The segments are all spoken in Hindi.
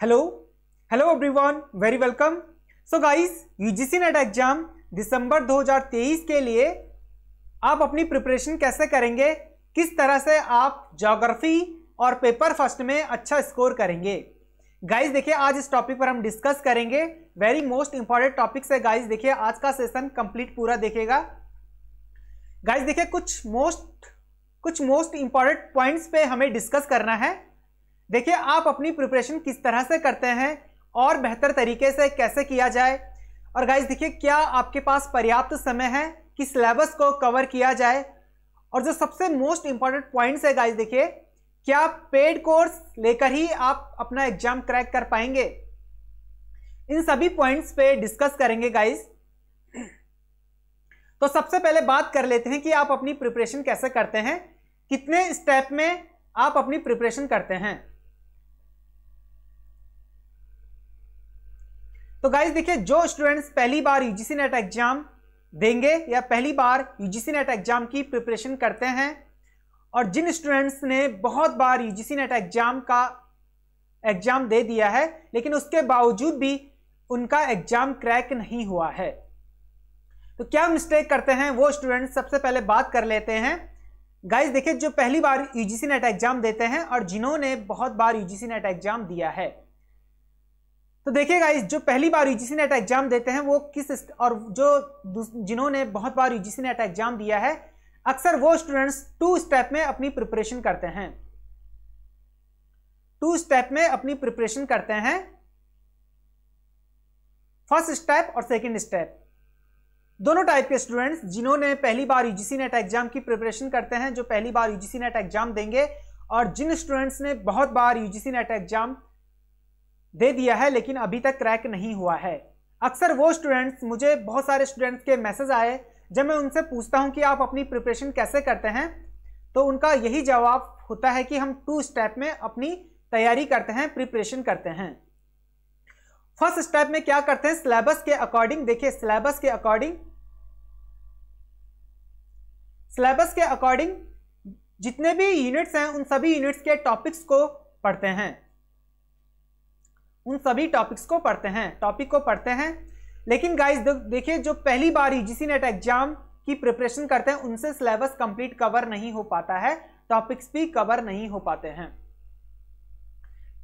Hello hello everyone very welcome so guys UGC NET exam दिसंबर 2023 के लिए आप अपनी प्रिपरेशन कैसे करेंगे? किस तरह से आप ज्योग्राफी और पेपर फ़र्स्ट में अच्छा स्कोर करेंगे? गाइस देखिए, आज इस टॉपिक पर हम डिस्कस करेंगे। वेरी मोस्ट इंपॉर्टेंट टॉपिक से गाइस देखिए, आज का सेशन कंप्लीट पूरा देखेगा। गाइस देखिए, कुछ मोस्ट कुछ मोस्ट इंपॉर्टेंट पॉइंट्स पे हमें डिस्कस करना है। देखिए, आप अपनी प्रिपरेशन किस तरह से करते हैं और बेहतर तरीके से कैसे किया जाए? और गाइज़ देखिए, क्या आपके पास पर्याप्त समय है? कि सिलेबस को कवर किया जाए? और जो सबसे मोस्ट इंपॉर्टेंट पॉइंट्स है गाइज़ देखिए, क्या पेड कोर्स लेकर ही आप अपना एग्ज़ाम क्रैक कर पाएँगे? इन सभी पॉइंट्स पे डिस्कस करेंगे गाइज़ तो सबसे पहले बात कर लेते हैं कि आप अपनी प्रिपरेशन कैसे करते हैं? कितने स्टेप में आप अपनी प्रिपरेशन करते हैं? तो गाइज़ देखिए, जो स्टूडेंट्स पहली बार यूजीसी नेट एग्ज़ाम देंगे या पहली बार यूजीसी नेट एग्ज़ाम की प्रिपरेशन करते हैं, और जिन स्टूडेंट्स ने बहुत बार यूजीसी नेट एग्ज़ाम का एग्ज़ाम दे दिया है, लेकिन उसके बावजूद भी उनका एग्ज़ाम क्रैक नहीं हुआ है। तो क्या मिस्टेक करते हैं? वो स्टूडेंट्स सबसे पहले बात कर लेते हैं। गाइज़ देखिए, जो पहली बार यूजीसी नेट एग्ज़ाम देते हैं, और जिन्होंने बहुत बार यूजीसी नेट एग्ज़ाम दिया है तो देखिए गाइस जो पहली बार यूजीसी नेट एग्ज़ाम देते हैं, वो किस और जो जिन्होंने बहुत बार यूजीसी नेट एग्ज़ाम दिया है, अक्सर वो स्टूडेंट्स टू स्टेप में अपनी प्रिपरेशन करते हैं। टू स्टेप में अपनी प्रिपरेशन करते हैं। फ़र्स्ट स्टेप और सेकंड स्टेप दोनों टाइप के स्टूडेंट्स जिन्होंने पहली बार यूजीसी नेट एग्ज़ाम की प्रिपरेशन करते हैं, जो पहली बार यूजीसी नेट एग्ज़ाम देंगे, और जिन स्टूडेंट्स ने बहुत बार यूजीसी नेट एग्ज़ाम दे दिया है, लेकिन अभी तक क्रैक नहीं हुआ है। अक्सर वो स्टूडेंट्स, मुझे बहुत सारे स्टूडेंट्स के मैसेज आए, जब मैं उनसे पूछता हूँ कि आप अपनी प्रिपरेशन कैसे करते हैं तो उनका यही जवाब होता है कि हम टू स्टेप में अपनी तैयारी करते हैं, प्रिपरेशन करते हैं। फ़र्स्ट स्टेप में क्या करते हैं? सिलेबस के अकॉर्डिंग देखिए सिलेबस के अकॉर्डिंग सिलेबस के अकॉर्डिंग जितने भी यूनिट्स हैं, उन सभी यूनिट्स के टॉपिक्स को पढ़ते हैं। उन सभी टॉपिक्स को पढ़ते हैं टॉपिक को पढ़ते हैं। लेकिन गाइज़ देखिए, जो पहली बार यूजीसी नेट एग्ज़ाम की प्रिपरेशन करते हैं, उनसे सिलेबस कंप्लीट कवर नहीं हो पाता है टॉपिक्स भी कवर नहीं हो पाते हैं।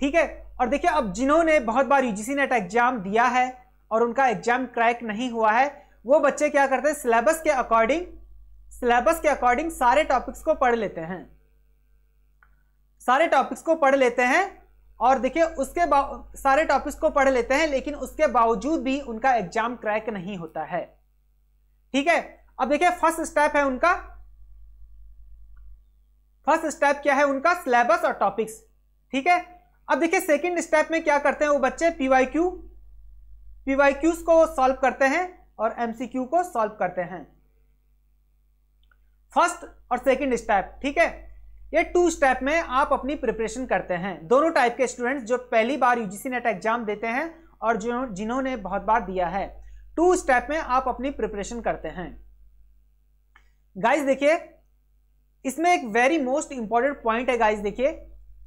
ठीक है? और देखिए, अब जिन्होंने बहुत बार यूजीसी नेट एग्ज़ाम दिया है और उनका एग्ज़ाम क्रैक नहीं हुआ है, वो बच्चे क्या करते हैं सिलेबस के अकॉर्डिंग सिलेबस के अकॉर्डिंग सारे टॉपिक्स को पढ़ लेते हैं। सारे टॉपिक्स को पढ़ लेते हैं और देखिए, उसके सारे टॉपिक्स को पढ़ लेते हैं, लेकिन उसके बावजूद भी उनका एग्ज़ाम क्रैक नहीं होता है। ठीक है? अब देखिए फ़र्स्ट स्टेप है उनका। फ़र्स्ट स्टेप क्या है उनका? सिलेबस और टॉपिक्स ठीक है? अब देखिए सेकंड स्टेप में क्या करते हैं वो बच्चे? पीवाईक्यू पीवाईक्यूज को सॉल्व करते हैं और एमसीक्यू को सॉल्व करते हैं। फ़र्स्ट और सेकंड स्टेप ठीक है? ये टू स्टेप में आप अपनी प्रिपरेशन करते हैं। दोनों टाइप के स्टूडेंट्स जो पहली बार यूजीसी नेट एग्ज़ाम देते हैं और जो जिन्होंने बहुत बार दिया है टू स्टेप में आप अपनी प्रिपरेशन करते हैं। गाइस देखिए, इसमें एक वेरी मोस्ट इंपॉर्टेंट पॉइंट है गाइस देखिए।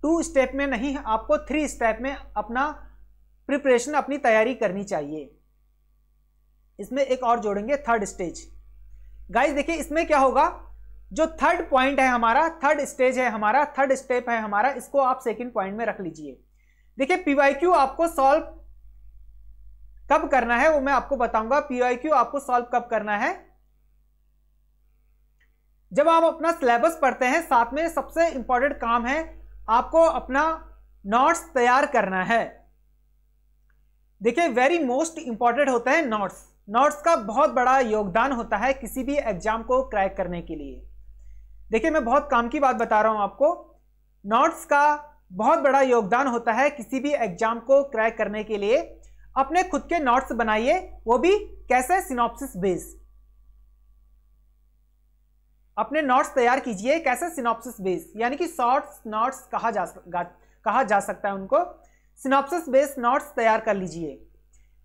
टू स्टेप में नहीं, आपको थ्री स्टेप में अपना प्रिपरेशन अपनी तैयारी करनी चाहिए। इसमें एक और जोड़ेंगे थर्ड स्टेज गाइस देखिए, इसमें क्या होगा? जो थर्ड पॉइंट है हमारा थर्ड स्टेज है हमारा थर्ड स्टेप है हमारा, इसको आप सेकंड पॉइंट में रख लीजिए। देखिए पीवाईक्यू आपको सॉल्व कब करना है, वो मैं आपको बताऊँगा। पीवाईक्यू आपको सॉल्व कब करना है? जब आप अपना सिलेबस पढ़ते हैं, साथ में सबसे इंपॉर्टेंट काम है आपको अपना नोट्स तैयार करना है। देखिए वेरी मोस्ट इंपॉर्टेंट होता है नोट्स नोट्स का बहुत बड़ा योगदान होता है किसी भी एग्ज़ाम को क्रैक करने के लिए। देखिए, मैं बहुत काम की बात बता रहा हूँ आपको। नोट्स का बहुत बड़ा योगदान होता है किसी भी एग्ज़ाम को क्रैक करने के लिए। अपने खुद के नोट्स बनाइए, वो भी कैसे सिनॉप्सिस बेस अपने नोट्स तैयार कीजिए, कैसे सिनॉप्सिस बेस यानी कि शॉर्ट्स नोट्स कहा जा कहा जा सकता है उनको। सिनॉप्सिस बेस नोट्स तैयार कर लीजिए।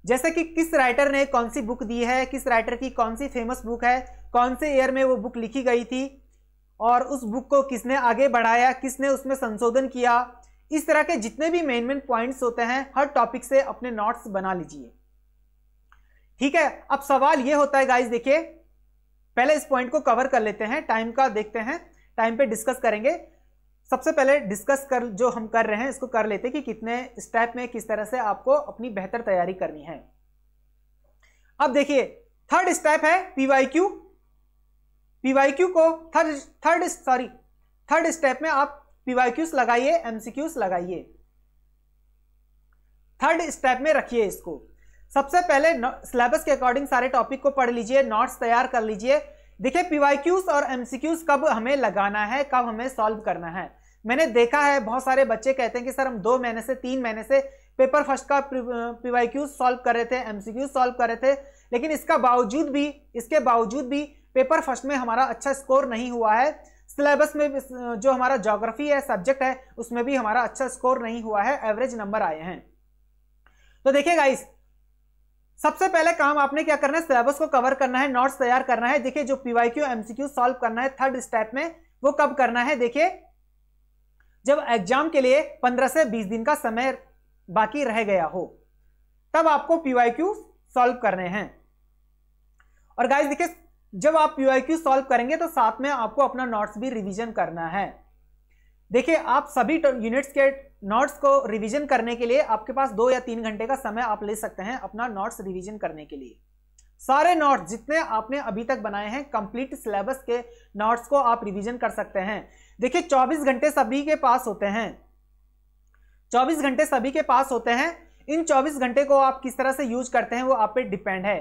जैसे कि किस राइटर ने कौन सी बुक दी है, किस राइटर की कौन सी फ़ेमस बुक है, कौन से ईयर में वो बुक लिखी गई थी और उस बुक को किसने आगे बढ़ाया, किसने उसमें संशोधन किया? इस तरह के जितने भी मेन मेन पॉइंट्स होते हैं, हर टॉपिक से अपने नोट्स बना लीजिए। ठीक है? अब सवाल यह होता है गाइज़ देखिए। पहले इस पॉइंट को कवर कर लेते हैं टाइम का देखते हैं टाइम पे डिस्कस करेंगे। सबसे पहले डिस्कस कर, जो हम कर रहे हैं, इसको कर लेते हैं कि कितने स्टेप में किस तरह से आपको अपनी बेहतर तैयारी करनी है। अब देखिए थर्ड स्टेप है पीवाईक्यू पीवाईक्यू को third third sorry third step में आप पीवाईक्यूस लगाइए एमसीक्यूस लगाइए। थर्ड स्टेप में रखिए इसको। सबसे पहले सिलेबस के अकॉर्डिंग सारे टॉपिक को पढ़ लीजिए नोट्स तैयार कर लीजिए। देखिए पीवाईक्यूज और एमसीक्यूज कब हमें लगाना है, कब हमें सॉल्व करना है। मैंने देखा है, बहुत सारे बच्चे कहते हैं कि सर हम दो महीने से, तीन महीने से पेपर फ़र्स्ट का पीवाईक्यूज सॉल्व कर रहे थे एमसीक्यूज सॉल्व कर रहे थे। लेकिन इसका बावजूद भी, इसके बावजूद भी पेपर फ़र्स्ट में हमारा अच्छा स्कोर नहीं हुआ है। सिलेबस में जो हमारा जोग्राफी है, सब्जेक्ट है, उसमें भी हमारा अच्छा स्कोर नहीं हुआ है, एवरेज नंबर आए हैं। तो देखिए गाइस सबसे पहले काम आपने क्या करना है? सिलेबस को कवर करना है, नोट्स तैयार करना है। देखिए जो पीवाईक्यू एमसीक्यू सॉल्व करना है, थर्ड स्टेप में वो कब करना है? देखिए, जब एग्ज़ाम के लिए 15 से 20 दिन का समय बाकी रह गया हो, तब आपको पीवाईक्यू सॉल्व करने हैं। और गाइस देखिए जब आप पीवाईक्यू सॉल्व करेंगे तो साथ में आपको अपना नोट्स भी रिवीजन करना है। देखिए, आप सभी यूनिट्स के नोट्स को रिवीजन करने के लिए आपके पास दो या तीन घंटे का समय आप ले सकते हैं अपना नोट्स रिवीजन करने के लिए। सारे नोट्स जितने आपने अभी तक बनाए हैं कंप्लीट सिलेबस के नोट्स को आप रिवीजन कर सकते हैं। देखिए 24 घंटे सभी के पास होते हैं। 24 घंटे सभी के पास होते हैं। इन 24 घंटे को आप किस तरह से यूज़ करते हैं वो आप पे डिपेंड है।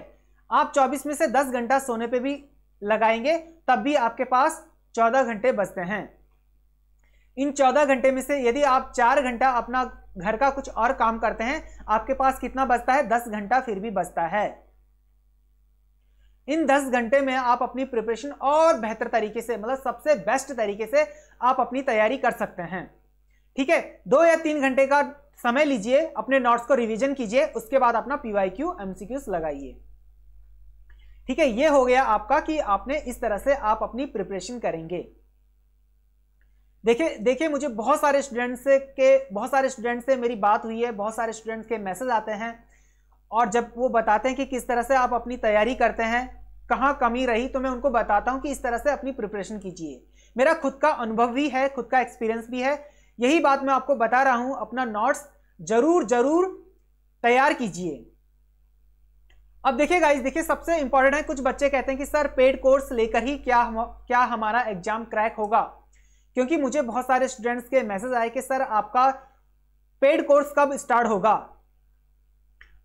आप 24 में से 10 घंटा सोने पे भी लगाएँगे, तब भी आपके पास 14 घंटे बचते हैं। इन चौदह घंटे में से यदि आप चार घंटा अपना घर का कुछ और काम करते हैं, आपके पास कितना बचता है? दस घंटा फिर भी बचता है। इन दस घंटे में आप अपनी प्रिपरेशन और बेहतर तरीके से मतलब सबसे बेस्ट तरीके से आप अपनी तैयारी कर सकते हैं। ठीक है? दो या तीन घंटे का समय लीजिए, अपने नोट्स को रिवीजन कीजिए, उसके बाद अपना पीवाईक्यू एमसीक्यूज लगाइए। ठीक है, ये हो गया आपका कि आपने इस तरह से आप अपनी प्रिपरेशन करेंगे। देखिए देखिए, मुझे बहुत सारे स्टूडेंट्स से के, बहुत सारे स्टूडेंट्स से मेरी बात हुई है, बहुत सारे स्टूडेंट्स के मैसेज आते हैं और जब वो बताते हैं कि किस तरह से आप अपनी तैयारी करते हैं, कहाँ कमी रही तो मैं उनको बताता हूँ कि इस तरह से अपनी प्रिपरेशन कीजिए। मेरा खुद का अनुभव भी है, खुद का एक्सपीरियंस भी है। यही बात मैं आपको बता रहा हूँ, अपना नोट्स ज़रूर ज़रूर तैयार कीजिए। अब देखिए गाइस देखिए सबसे इंपॉर्टेंट है कुछ बच्चे कहते हैं कि सर पेड कोर्स लेकर ही क्या हम, क्या हमारा एग्ज़ाम क्रैक होगा? क्योंकि मुझे बहुत सारे स्टूडेंट्स के मैसेज आए कि सर आपका पेड कोर्स कब स्टार्ट होगा?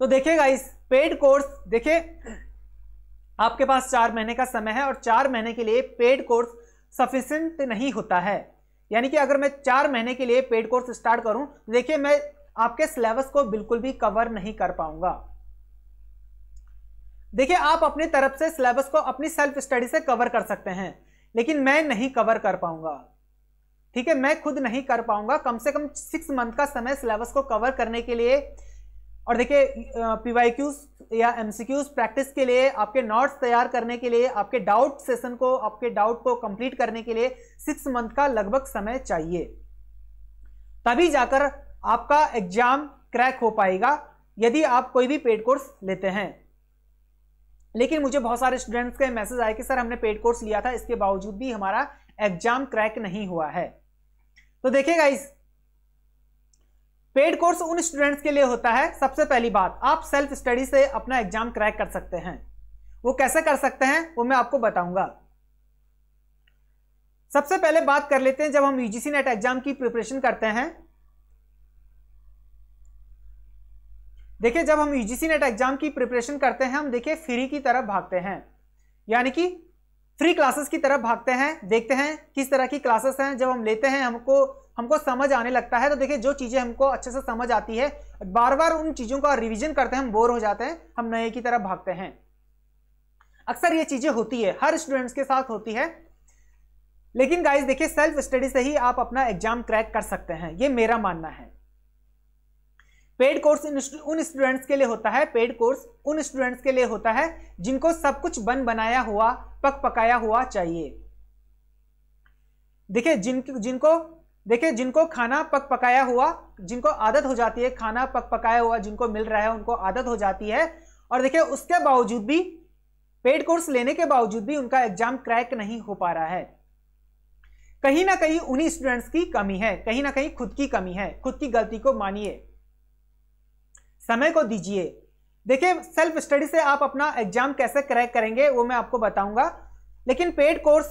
तो देखिए इस पेड कोर्स देखिए आपके पास चार महीने का समय है और चार महीने के लिए पेड कोर्स सफिशेंट नहीं होता है। यानी कि अगर मैं चार महीने के लिए पेड कोर्स स्टार्ट करूँ देखिए मैं आपके सिलेबस को बिल्कुल भी कवर नहीं कर पाऊँगा। देखिए, आप अपनी तरफ़ से सिलेबस को अपनी सेल्फ स्टडी से कवर कर सकते हैं, लेकिन मैं नहीं कवर कर पाऊँगा। ठीक है, मैं खुद नहीं कर पाऊँगा। कम से कम सिक्स मंथ का समय सिलेबस को कवर करने के लिए, और देखिए पीवाईक्यूज या एमसीक्यूज प्रैक्टिस के लिए, आपके नोट्स तैयार करने के लिए, आपके डाउट सेशन को, आपके डाउट को कंप्लीट करने के लिए सिक्स मंथ का लगभग समय चाहिए। तभी जाकर आपका एग्ज़ाम क्रैक हो पाएगा, यदि आप कोई भी पेड कोर्स लेते हैं। लेकिन मुझे बहुत सारे स्टूडेंट्स के मैसेज आए कि, सर, हमने पेड कोर्स लिया था, इसके बावजूद भी हमारा एग्ज़ाम क्रैक नहीं हुआ है। तो देखिएगा इस पेड कोर्स उन स्टूडेंट्स के लिए होता है, सबसे पहली बात, आप सेल्फ स्टडी से अपना एग्ज़ाम क्रैक कर सकते हैं। वो कैसे कर सकते हैं, वो मैं आपको बताऊँगा। सबसे पहले बात कर लेते हैं, जब हम यूजीसी नेट एग्ज़ाम की प्रिपरेशन करते हैं देखिए, जब हम यूजीसी नेट एग्ज़ाम की प्रिपरेशन करते हैं, हम देखिए फ्री की तरफ़ भागते हैं। यानी कि फ्री क्लासेस की तरफ़ भागते हैं, देखते हैं किस तरह की क्लासेस हैं। जब हम लेते हैं, हमको हमको समझ आने लगता है तो देखिए, जो चीज़ें हमको अच्छे से समझ आती है बार बार उन चीज़ों का रिवीजन करते हैं, हम बोर हो जाते हैं, हम नए की तरफ़ भागते हैं। अक्सर ये चीज़ें होती है, हर स्टूडेंट्स के साथ होती है। लेकिन गाइज़ देखिए सेल्फ स्टडी से ही आप अपना एग्ज़ाम क्रैक कर सकते हैं। ये मेरा मानना है। पेड कोर्स उन स्टूडेंट्स के लिए होता है, पेड कोर्स उन स्टूडेंट्स के लिए होता है जिनको सब कुछ बन बनाया हुआ, पक पकाया हुआ चाहिए। देखिए, जिन जिनको, देखिए, जिनको खाना पक पकाया हुआ, जिनको आदत हो जाती है खाना पक पकाया हुआ, जिनको मिल रहा है, उनको आदत हो जाती है। और देखिए, उसके बावजूद भी, पेड कोर्स लेने के बावजूद भी उनका एग्ज़ाम क्रैक नहीं हो पा रहा है। कहीं ना कहीं उन्हीं स्टूडेंट्स की कमी है, कहीं ना कहीं खुद की कमी है, खुद की गलती को मानिए। समय को दीजिए। देखिए सेल्फ स्टडी से आप अपना एग्ज़ाम कैसे क्रैक करेंगे, वो मैं आपको बताऊँगा। लेकिन पेड कोर्स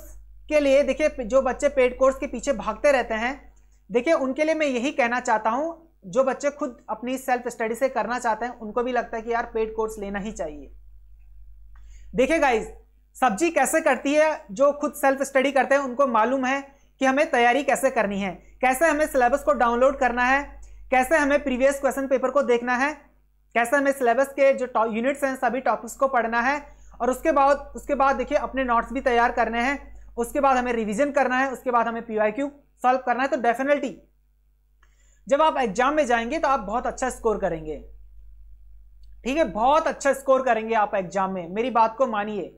के लिए, देखिए, जो बच्चे पेड कोर्स के पीछे भागते रहते हैं, देखिए, उनके लिए मैं यही कहना चाहता हूँ, जो बच्चे खुद अपनी सेल्फ स्टडी से करना चाहते हैं, उनको भी लगता है कि यार पेड कोर्स लेना ही चाहिए। देखिए गाइज़ सब्ज़ी कैसे करती है, जो खुद सेल्फ स्टडी करते हैं, उनको मालूम है कि हमें तैयारी कैसे करनी है। कैसे हमें सिलेबस को डाउनलोड करना है, कैसे हमें प्रीवियस क्वेश्चन पेपर को देखना है कैसे हमें सिलेबस के जो यूनिट्स हैं, सभी टॉपिक्स को पढ़ना है और उसके बाद उसके बाद देखिए, अपने नोट्स भी तैयार करने हैं। उसके बाद हमें रिविजन करना है, उसके बाद हमें पीवाईक्यू सॉल्व करना है। तो डेफिनेटली जब आप एग्ज़ाम में जाएँगे तो आप बहुत अच्छा स्कोर करेंगे। ठीक है, बहुत अच्छा स्कोर करेंगे आप एग्ज़ाम में। मेरी बात को मानिए।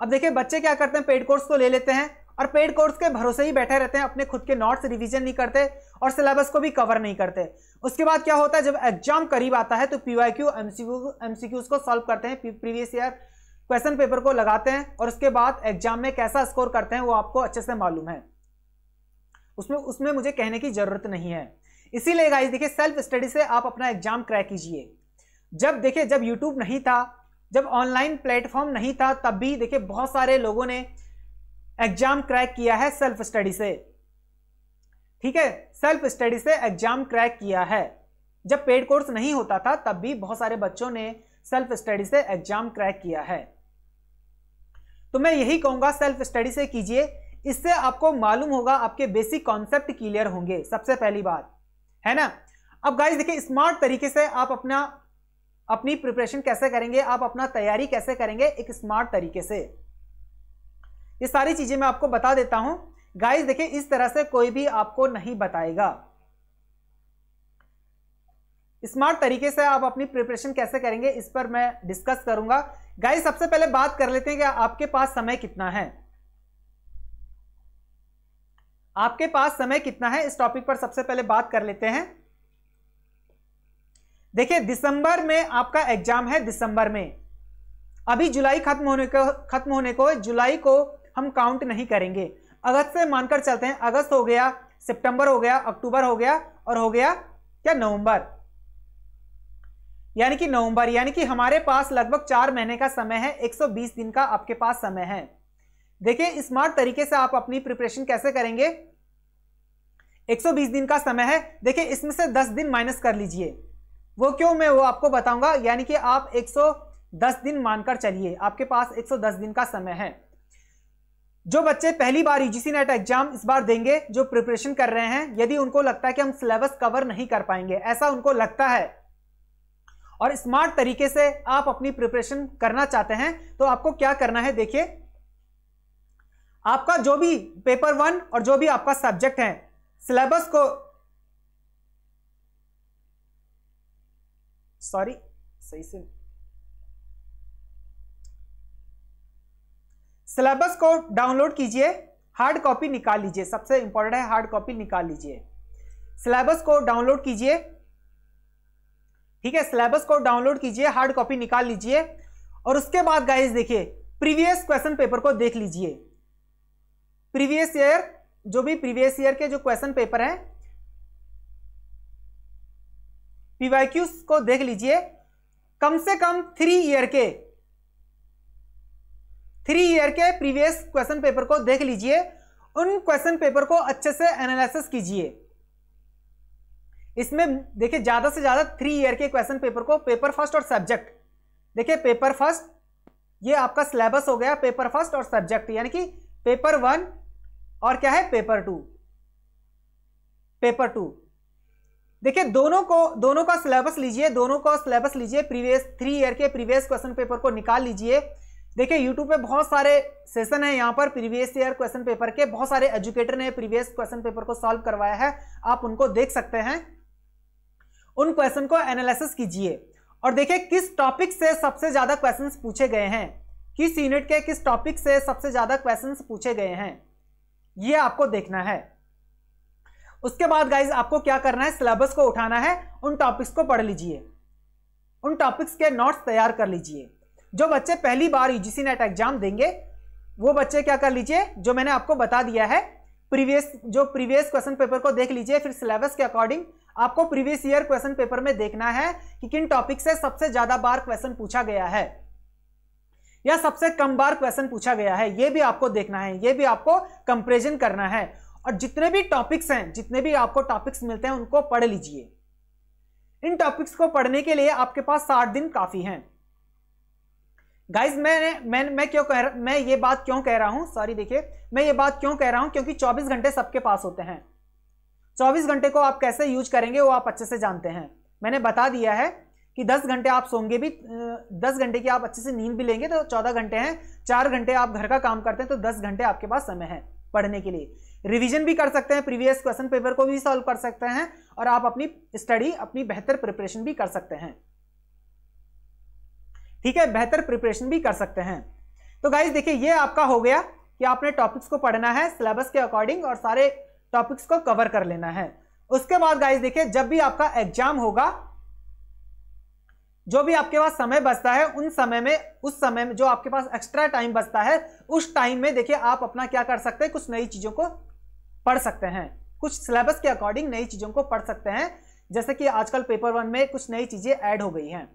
अब देखिए, बच्चे क्या करते हैं? पेड कोर्स को ले लेते हैं। और पेड कोर्स के भरोसे ही बैठे रहते हैं, अपने खुद के नोट्स रिवीजन नहीं करते और सिलेबस को भी कवर नहीं करते। उसके बाद क्या होता है, जब एग्ज़ाम करीब आता है तो पीवाईक्यू एमसीक्यू एमसीक्यूज को सॉल्व करते हैं प्रीवियस ईयर क्वेश्चन पेपर को लगाते हैं और उसके बाद एग्ज़ाम में कैसा स्कोर करते हैं, वो आपको अच्छे से मालूम है। उसमें उसमें मुझे कहने की ज़रूरत नहीं है। इसीलिए गाइस देखिए सेल्फ स्टडी से आप अपना एग्ज़ाम क्रैक कीजिए। जब, देखिए, जब यूट्यूब नहीं था, जब ऑनलाइन प्लेटफॉर्म नहीं था, तब भी, देखिए, बहुत सारे लोगों ने एग्ज़ाम क्रैक किया है सेल्फ स्टडी से। ठीक है? सेल्फ स्टडी से एग्ज़ाम क्रैक किया है। जब पेड कोर्स नहीं होता था, तब भी बहुत सारे बच्चों ने सेल्फ स्टडी से एग्ज़ाम क्रैक किया है। तो मैं यही कहूँगा, सेल्फ स्टडी से कीजिए। इससे आपको मालूम होगा, आपके बेसिक कॉन्सेप्ट क्लियर होंगे, सबसे पहली बात। है ना? अब गाइस देखिए स्मार्ट तरीके से आप अपना, अपनी प्रिपरेशन कैसे करेंगे, आप अपना तैयारी कैसे करेंगे, एक स्मार्ट तरीके से। ये सारी चीज़ें मैं आपको बता देता हूँ। गाइस देखिए, इस तरह से कोई भी आपको नहीं बताएगा। स्मार्ट तरीके से आप अपनी प्रिपरेशन कैसे करेंगे, इस पर मैं डिस्कस करूँगा। गाइस सबसे पहले बात कर लेते हैं कि आपके पास समय कितना है। आपके पास समय कितना है, इस टॉपिक पर सबसे पहले बात कर लेते हैं। देखिए, दिसंबर में आपका एग्ज़ाम है, दिसंबर में। अभी जुलाई खत्म होने को, खत्म होने को, जुलाई को हम काउंट नहीं करेंगे। अगस्त से मानकर चलते हैं, अगस्त हो गया, सितंबर हो गया, अक्टूबर हो गया और हो गया क्या? नवंबर। यानी कि नवंबर, यानी कि हमारे पास लगभग चार महीने का समय है 120 दिन का आपके पास समय है। देखिए स्मार्ट तरीके से आप अपनी प्रिपरेशन कैसे करेंगे? 120 दिन का समय है, देखिए, इसमें से 10 दिन माइनस कर लीजिए। वो क्यों मैं वो आपको बताऊँगा? यानी कि आप 110 दिन मानकर चलिए, आपके पास 110 दिन का समय है। जो बच्चे पहली बार यूजीसी नेट एग्ज़ाम इस बार देंगे, जो प्रिपरेशन कर रहे हैं, यदि उनको लगता है कि हम सिलेबस कवर नहीं कर पाएँगे, ऐसा उनको लगता है। और स्मार्ट तरीके से आप अपनी प्रिपरेशन करना चाहते हैं तो आपको क्या करना है, देखिए। आपका जो भी पेपर वन और जो भी आपका सब्जेक्ट है सिलेबस को सॉरी सही से सिलेबस को डाउनलोड कीजिए हार्ड कॉपी निकाल लीजिए, सबसे इंपॉर्टेंट है हार्ड कॉपी निकाल लीजिए। सिलेबस को डाउनलोड कीजिए, ठीक है, सिलेबस को डाउनलोड कीजिए हार्ड कॉपी निकाल लीजिए, और उसके बाद गाइस देखिए प्रीवियस क्वेश्चन पेपर को देख लीजिए। प्रीवियस ईयर जो भी प्रीवियस ईयर के जो क्वेश्चन पेपर हैं पीवाईक्यूज को देख लीजिए, कम से कम थ्री ईयर के थ्री ईयर के प्रीवियस क्वेश्चन पेपर को देख लीजिए। उन क्वेश्चन पेपर को अच्छे से एनालिसिस कीजिए। इसमें देखिए, ज़्यादा से ज़्यादा थ्री ईयर के क्वेश्चन पेपर को पेपर फ़र्स्ट और सब्जेक्ट। देखिए, पेपर फ़र्स्ट, ये आपका सिलेबस हो गया पेपर फ़र्स्ट और सब्जेक्ट, यानी कि पेपर वन और क्या है? Paper two. Paper two. देखिए, दोनों को, दोनों का सिलेबस लीजिए, दोनों का सिलेबस लीजिए, प्रीवियस, थ्री ईयर के प्रीवियस क्वेश्चन पेपर को निकाल लीजिए। देखिए यूट्यूब पे बहुत सारे सेशन है। यहाँ पर प्रीवियस ईयर क्वेश्चन पेपर के बहुत सारे एजुकेटर ने प्रीवियस क्वेश्चन पेपर को सॉल्व करवाया है। आप उनको देख सकते हैं। उन क्वेश्चन को एनालिसिस कीजिए। और देखिए, किस टॉपिक से सबसे ज़्यादा क्वेश्चंस पूछे गए हैं? किस यूनिट के किस टॉपिक से सबसे ज़्यादा क्वेश्चंस पूछे गए हैं? ये आपको देखना है। उसके बाद गाइज़ आपको क्या करना है? सिलेबस को उठाना है। उन टॉपिक्स को पढ़ लीजिए। उन टॉपिक्स के नोट्स तैयार कर लीजिए। जो बच्चे पहली बार यूजीसी नेट एग्ज़ाम देंगे, वो बच्चे क्या कर लीजिए, जो मैंने आपको बता दिया है प्रीवियस जो प्रीवियस क्वेश्चन पेपर को देख लीजिए, फिर सिलेबस के अकॉर्डिंग आपको प्रीवियस ईयर क्वेश्चन पेपर में देखना है कि किन टॉपिक से सबसे ज़्यादा बार क्वेश्चन पूछा गया है, या सबसे कम बार क्वेश्चन पूछा गया है, ये भी आपको देखना है, ये भी आपको कंपेरिजन करना है, और जितने भी टॉपिक्स हैं, जितने भी आपको टॉपिक्स मिलते हैं, उनको पढ़ लीजिए। इन टॉपिक्स को पढ़ने के लिए आपके पास साठ दिन काफ़ी हैं। गाइज़ मैंने मैं मैं क्यों कह रहा, मैं ये बात क्यों कह रहा हूँ? सॉरी देखिए, मैं ये बात क्यों कह रहा हूँ? क्योंकि 24 घंटे सबके पास होते हैं। 24 घंटे को आप कैसे यूज़ करेंगे, वो आप अच्छे से जानते हैं। मैंने बता दिया है कि 10 घंटे आप सोंगे भी 10 घंटे की आप अच्छे से नींद भी लेंगे तो 14 घंटे हैं, चार घंटे आप घर का काम करते हैं तो 10 घंटे आपके पास समय है पढ़ने के लिए। रिवीजन भी कर सकते हैं प्रीवियस क्वेश्चन पेपर को भी सॉल्व कर सकते हैं और आप अपनी स्टडी अपनी बेहतर प्रिपरेशन भी कर सकते हैं। ठीक है, बेहतर प्रिपरेशन भी कर सकते हैं। तो गाइज़ देखिए, ये आपका हो गया कि आपने टॉपिक्स को पढ़ना है सिलेबस के अकॉर्डिंग और सारे टॉपिक्स को कवर कर लेना है। उसके बाद गाइज़ देखिए, जब भी आपका एग्ज़ाम होगा, जो भी आपके पास समय बचता है, उन समय में, उस समय में जो आपके पास एक्स्ट्रा टाइम बचता है, उस टाइम में देखिए, आप अपना क्या कर सकते हैं, कुछ नई चीज़ों को पढ़ सकते हैं। कुछ सिलेबस के अकॉर्डिंग नई चीज़ों को पढ़ सकते हैं, जैसे कि आजकल पेपर वन में कुछ नई चीज़ें ऐड हो गई हैं।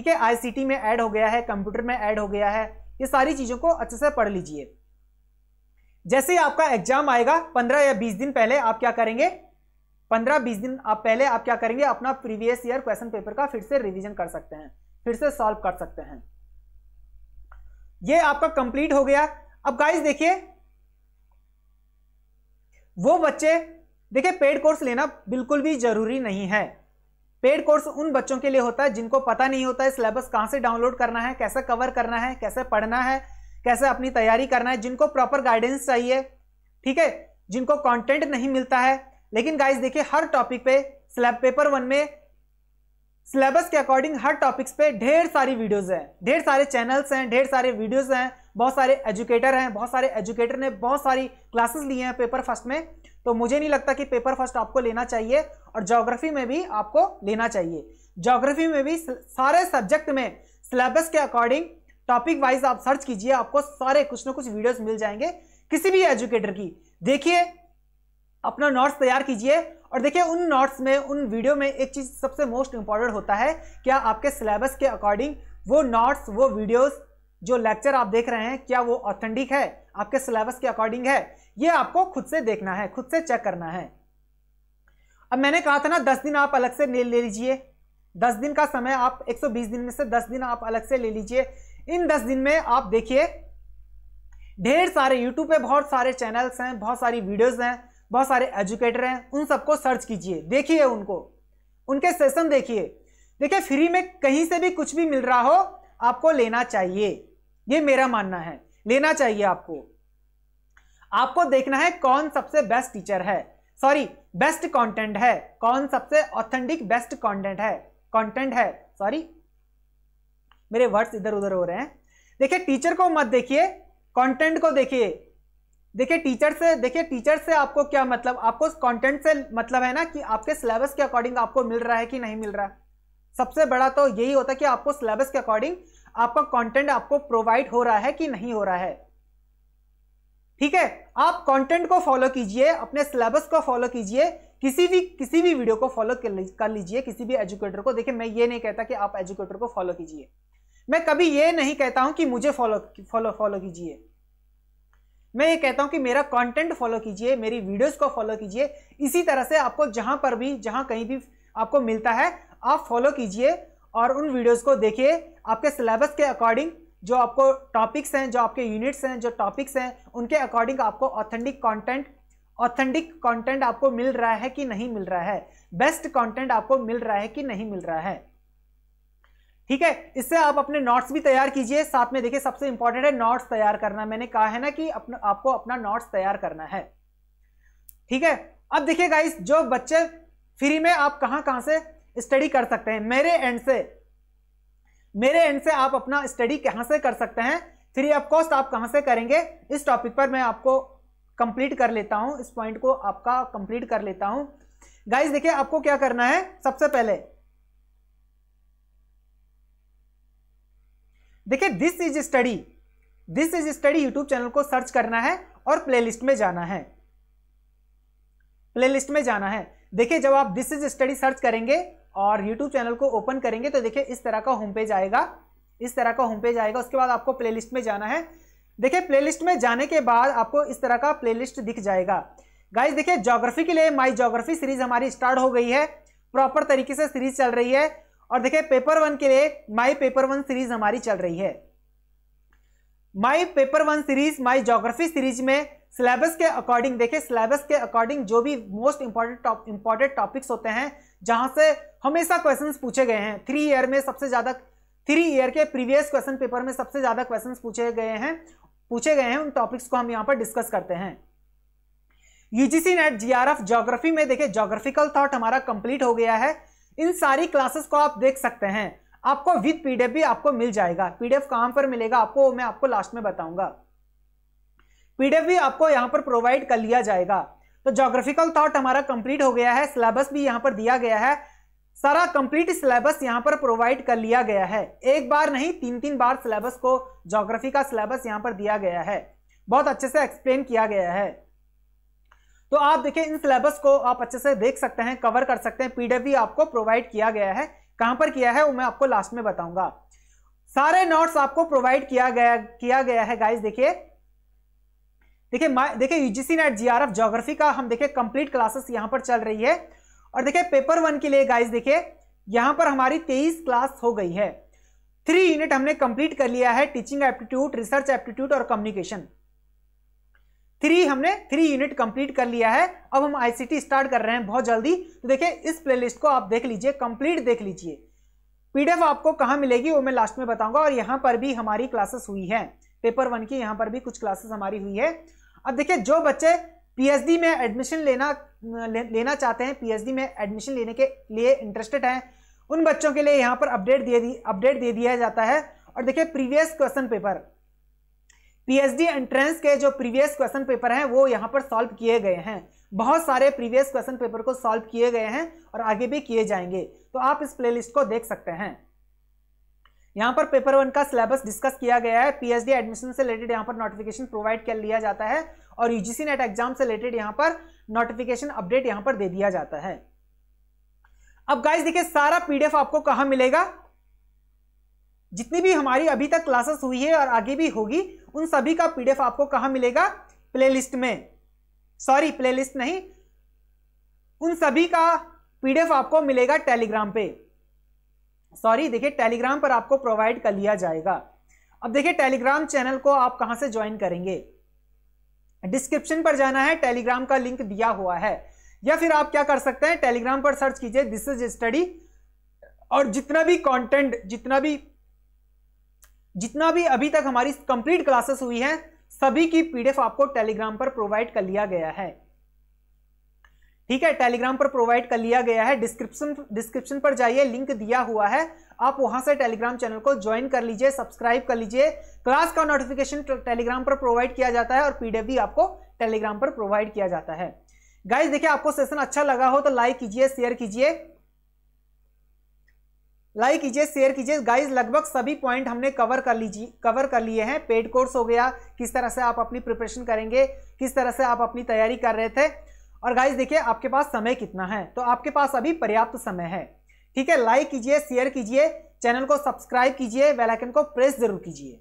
ठीक है? आईसीटी में ऐड हो गया है कंप्यूटर में ऐड हो गया है, ये सारी चीज़ों को अच्छे से पढ़ लीजिए। जैसे आपका एग्ज़ाम आएगा, पंद्रह या बीस दिन पहले आप क्या करेंगे? पंद्रह, बीस दिन आप पहले आप क्या करेंगे? अपना प्रीवियस ईयर क्वेश्चन पेपर का फिर से रिवीजन कर सकते हैं, फिर से सॉल्व कर सकते हैं। ये आपका कंप्लीट हो गया। अब गाइस देखिए, वो बच्चे, देखिए पेड कोर्स लेना बिल्कुल भी ज़रूरी नहीं है। पेड कोर्स उन बच्चों के लिए होता है जिनको पता नहीं होता है सिलेबस कहाँ से डाउनलोड करना है, कैसे कवर करना है, कैसे पढ़ना है, कैसे अपनी तैयारी करना है, जिनको प्रॉपर गाइडेंस चाहिए, ठीक है? जिनको कंटेंट नहीं मिलता है। लेकिन गाइस देखिए, हर टॉपिक पे स्लैब पेपर वन में सिलेबस के अकॉर्डिंग हर टॉपिक्स पे ढेर सारी वीडियोस हैं। ढेर सारे चैनल्स हैं, ढेर सारे वीडियोस हैं, बहुत सारे एजुकेटर हैं, बहुत सारे एजुकेटर ने बहुत सारी क्लासेस ली हैं पेपर फ़र्स्ट में। तो मुझे नहीं लगता कि पेपर फ़र्स्ट आपको लेना चाहिए और जोग्राफी में भी आपको लेना चाहिए। जोग्राफी में भी सारे सब्जेक्ट में सिलेबस के अकॉर्डिंग टॉपिक वाइज आप सर्च कीजिए, आपको सारे कुछ ना कुछ वीडियोस मिल जाएँगे किसी भी एजुकेटर की। देखिए, अपना नोट्स तैयार कीजिए और देखिए उन नोट्स में, उन वीडियो में एक चीज़ सबसे मोस्ट इंपॉर्टेंट होता है, क्या आपके सिलेबस के अकॉर्डिंग वो नोट्स वो वीडियोस जो लेक्चर आप देख रहे हैं, क्या वो ऑथेंटिक है? आपके सिलेबस के अकॉर्डिंग है? ये आपको खुद से देखना है, खुद से चेक करना है। अब मैंने कहा था ना, दस दिन आप अलग से ले लीजिए। दस दिन का समय आप 120 दिन में से दस दिन आप अलग से ले लीजिए। इन दस दिन में आप देखिए, ढेर सारे यूट्यूब पे बहुत सारे चैनल्स हैं, बहुत सारी वीडियोस हैं, बहुत सारे एजुकेटर हैं, उन सबको सर्च कीजिए, देखिए उनको। उनके सेशन देखिए। देखिए फ्री में कहीं से भी कुछ भी मिल रहा हो, आपको लेना चाहिए। ये मेरा मानना है। लेना चाहिए आपको। आपको देखना है कौन सबसे बेस्ट टीचर है। सॉरी बेस्ट कंटेंट है। कौन सबसे ऑथेंटिक बेस्ट कंटेंट है? कंटेंट है। सॉरी मेरे वर्ड्स इधर उधर हो रहे हैं। देखिए टीचर को मत देखिए कंटेंट को देखिए। देखिए टीचर से, देखिए टीचर से आपको क्या मतलब आपको कंटेंट से मतलब है ना कि आपके सिलेबस के अकॉर्डिंग आपको मिल रहा है कि नहीं मिल रहा है। सबसे बड़ा तो यही होता है कि आपको सिलेबस के अकॉर्डिंग आपका कंटेंट आपको प्रोवाइड हो रहा है कि नहीं हो रहा है। ठीक है? आप कंटेंट को फॉलो कीजिए, अपने सिलेबस को फॉलो कीजिए, किसी भी किसी भी वीडियो को फॉलो कर लीजिए, किसी भी एजुकेटर को। देखिए, मैं ये नहीं कहता कि आप एजुकेटर को फॉलो कीजिए। मैं कभी ये नहीं कहता हूँ कि मुझे फॉलो फॉलो फॉलो कीजिए। मैं ये कहता हूँ कि मेरा कंटेंट फॉलो कीजिए, मेरी वीडियोस को फॉलो कीजिए। इसी तरह से आपको जहाँ पर भी, जहाँ कहीं भी आपको मिलता है, आप फॉलो कीजिए और उन वीडियोस को देखिए। आपके सिलेबस के अकॉर्डिंग जो आपको टॉपिक्स हैं, जो आपके यूनिट्स हैं, जो टॉपिक्स हैं, उनके अकॉर्डिंग आपको ऑथेंटिक कंटेंट ऑथेंटिक कंटेंट आपको मिल रहा है कि नहीं मिल रहा है? बेस्ट कंटेंट आपको मिल रहा है कि नहीं मिल रहा है? ठीक है? इससे आप अपने नोट्स भी तैयार कीजिए। साथ में देखिए, सबसे इंपॉर्टेंट है नोट्स तैयार करना। मैंने कहा है ना कि अपना, आपको अपना नोट्स तैयार करना है। ठीक है? अब देखिए गाइस जो बच्चे फ्री में आप कहाँ कहाँ से स्टडी कर सकते हैं? मेरे एंड से। मेरे एंड से आप अपना स्टडी कहाँ से कर सकते हैं? फ्री ऑफ़ कॉस्ट आप कहाँ से करेंगे? इस टॉपिक पर मैं आपको कंप्लीट कर लेता हूँ। इस पॉइंट को आपका कंप्लीट कर लेता हूँ। गाइज़ देखिए आपको क्या करना है? सबसे पहले, देखिए this is study this is study YouTube channel को सर्च करना है और प्लेलिस्ट में जाना है। प्लेलिस्ट में जाना है। देखिए जब आप दिस इज़ स्टडी सर्च करेंगे और यूट्यूब चैनल को ओपन करेंगे तो देखिए इस तरह का होम पेज आएगा। इस तरह का होम पेज आएगा। उसके बाद आपको प्लेलिस्ट में जाना है। देखिए प्लेलिस्ट में जाने के बाद आपको इस तरह का प्लेलिस्ट दिख जाएगा। गाइस देखिए ज्योग्राफी के लिए माई ज्योग्राफी सीरीज़ हमारी स्टार्ट हो गई है। प्रॉपर तरीके से सीरीज़ चल रही है। और देखिए पेपर वन के लिए माई पेपर वन सीरीज़ हमारी चल रही है। My paper one series my geography series में सिलेबस के अकॉर्डिंग देखिए सिलेबस के अकॉर्डिंग जो भी मोस्ट इंपॉर्टेंट इंपॉर्टेंट टॉपिक्स होते हैं, जहाँ से हमेशा क्वेश्चंस पूछे गए हैं। थ्री ईयर में सबसे ज़्यादा थ्री ईयर के प्रीवियस क्वेश्चन पेपर में सबसे ज़्यादा क्वेश्चंस पूछे गए हैं। पूछे गए हैं, उन टॉपिक्स को हम यहाँ पर डिस्कस करते हैं। यूजीसी नेट जीआरएफ ज्योग्राफी में देखिए ज्योग्राफिकल थॉट हमारा कंप्लीट हो गया है। इन सारी क्लासेस को आप देख सकते हैं। आपको विद पीडीएफ भी आपको मिल जाएगा। पीडीएफ कहाँ पर मिलेगा आपको, मैं आपको लास्ट में बताऊँगा। पीडीएफ भी आपको यहाँ पर प्रोवाइड कर लिया जाएगा। तो जोग्राफिकल थॉट हमारा कंप्लीट हो गया है। सिलेबस भी यहाँ पर दिया गया है। सारा कंप्लीट सिलेबस यहाँ पर प्रोवाइड कर लिया गया है। एक बार नहीं तीन तीन बार सिलेबस को जोग्राफी का सिलेबस यहाँ पर दिया गया है। बहुत अच्छे से एक्सप्लेन किया गया है। तो आप देखिए, इन सिलेबस को आप अच्छे से देख सकते हैं कवर कर सकते हैं। पीडीएफ भी आपको प्रोवाइड किया गया है। कहाँ पर किया है, वो मैं आपको लास्ट में बताऊँगा। सारे नोट्स आपको प्रोवाइड किया गया किया गया है गाइस देखिए। देखिए देखिए यूजीसी नेट जीआरएफ ज्योग्राफी का हम देखिए कंप्लीट क्लासेस यहाँ पर चल रही है। और देखिए पेपर वन के लिए गाइस देखिए, यहाँ पर हमारी तेईस क्लास हो गई है। थ्री यूनिट हमने कंप्लीट कर लिया है टीचिंग एप्टीट्यूड रिसर्च एप्टीट्यूड और कम्युनिकेशन थ्री हमने थ्री यूनिट कंप्लीट कर लिया है। अब हम आईसीटी स्टार्ट कर रहे हैं बहुत जल्दी। तो देखिए, इस प्लेलिस्ट को आप देख लीजिए कंप्लीट देख लीजिए। पीडीएफ आपको कहाँ मिलेगी, वो मैं लास्ट में बताऊँगा। और यहाँ पर भी हमारी क्लासेस हुई है। पेपर वन की यहाँ पर भी कुछ क्लासेस हमारी हुई है। अब देखिए, जो बच्चे पीएचडी में एडमिशन लेना ले, लेना चाहते हैं पीएचडी में एडमिशन लेने के लिए इंटरेस्टेड हैं। उन बच्चों के लिए यहाँ पर अपडेट दे दी अपडेट दे दिया जाता है। और देखिए previous question paper PhD entrance के जो प्रीवियस क्वेश्चन पेपर हैं वो यहाँ पर सॉल्व किए गए हैं। बहुत सारे प्रीवियस क्वेश्चन पेपर को सॉल्व किए गए हैं और आगे भी किए जाएँगे। तो आप इस प्लेलिस्ट को देख सकते हैं। यहाँ पर पेपर वन का सिलेबस डिस्कस किया गया है। पीएचडी एडमिशन से रिलेटेड यहाँ पर नोटिफिकेशन प्रोवाइड कर लिया जाता है। और यूजीसी नेट एग्ज़ाम से रिलेटेड यहाँ पर नोटिफिकेशन अपडेट यहाँ पर दे दिया जाता है। अब गाइस देखिए, सारा पीडीएफ आपको कहाँ मिलेगा? जितनी भी हमारी अभी तक क्लासेस हुई है और आगे भी होगी, उन सभी का पीडीएफ आपको कहाँ मिलेगा? प्लेलिस्ट में। सॉरी प्लेलिस्ट नहीं। उन सभी का पीडीएफ आपको मिलेगा टेलीग्राम पे। सॉरी देखिए टेलीग्राम पर आपको प्रोवाइड कर लिया जाएगा। अब देखिए टेलीग्राम चैनल को आप कहाँ से ज्वाइन करेंगे? डिस्क्रिप्शन पर जाना है, टेलीग्राम का लिंक दिया हुआ है। या फिर आप क्या कर सकते हैं, टेलीग्राम पर सर्च कीजिए दिस इज़ स्टडी और जितना भी कंटेंट जितना भी जितना भी अभी तक हमारी कंप्लीट क्लासेस हुई हैं, सभी की पीडीएफ आपको टेलीग्राम पर प्रोवाइड कर लिया गया है। ठीक है टेलीग्राम पर प्रोवाइड कर लिया गया है। डिस्क्रिप्शन डिस्क्रिप्शन पर जाइए लिंक दिया हुआ है। आप वहाँ से टेलीग्राम चैनल को ज्वाइन कर लीजिए सब्सक्राइब कर लीजिए। क्लास का नोटिफिकेशन टेलीग्राम पर प्रोवाइड किया जाता है और पीडीएफ भी आपको टेलीग्राम पर प्रोवाइड किया जाता है। गाइज़ देखिए, आपको सेशन अच्छा लगा हो तो लाइक कीजिए शेयर कीजिए। लाइक कीजिए शेयर कीजिए। गाइज़ लगभग सभी पॉइंट हमने कवर कर लीजिए कवर कर लिए हैं। पेड कोर्स हो गया। किस तरह से आप अपनी प्रिपरेशन करेंगे, किस तरह से आप अपनी तैयारी कर रहे थे। और गाइज़ देखिए, आपके पास समय कितना है? तो आपके पास अभी पर्याप्त समय है। ठीक है? लाइक कीजिए शेयर कीजिए चैनल को सब्सक्राइब कीजिए बेलाइकन को प्रेस ज़रूर कीजिए।